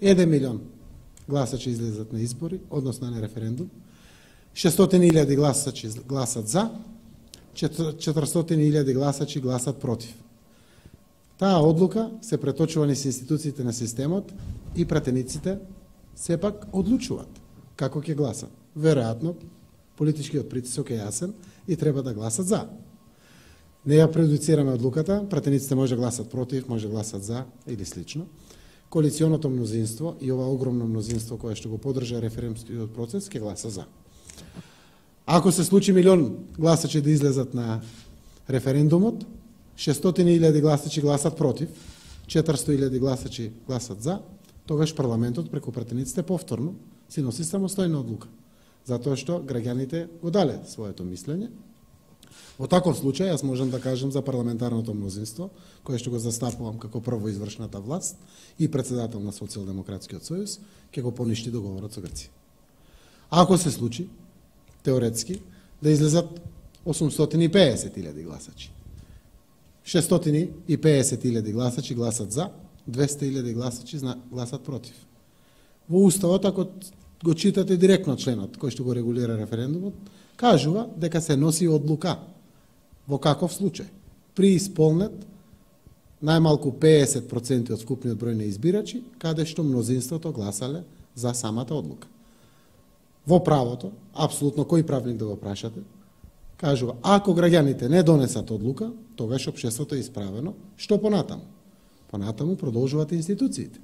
1 милион гласачи излезат на избори, односно на референдум, 600.000 гласачи гласат за, 400.000 гласачи гласат против. Таа одлука се преточува низ институциите на системот и пратениците сепак одлучуваат како ќе гласат. Веројатно, политичкиот притисок е јасен и треба да гласат за. Не ја предуцираме одлуката, пратениците може да гласат против, може да гласат за или слично. Коалиционото мнозинство и ова огромно мнозинство кое што го подржа референдумскиот процес ќе гласа за. Ако се случи милион гласачи да излезат на референдумот, 600.000 гласачи гласат против, 400.000 гласачи гласат за, тогаш парламентот преку претениците повторно си носи самостојна одлука. Затоа што граѓаните го дале своето мислење. Во таков случај, јас можам да кажам за парламентарното мнозинство, кое што го застапувам како прво извршната власт и председател на Социјалдемократскиот сојуз, ќе го поништи договорот со Грција. Ако се случи, теоретски, да излезат 850.000 гласачи. 650.000 гласачи гласат за, 200.000 гласачи гласат против. Во Уставот, ако го читате директно членот кој што го регулира референдумот, кажува дека се носи одлука во каков случај. При исполнет најмалку 50% од скупниот број на избирачи, каде што мнозинството гласале за самата одлука. Во правото, апсолутно кој правник да го прашате, кажува, ако граѓаните не донесат одлука, тогаш општеството е исправено, што понатаму? Понатаму продолжуваат институциите.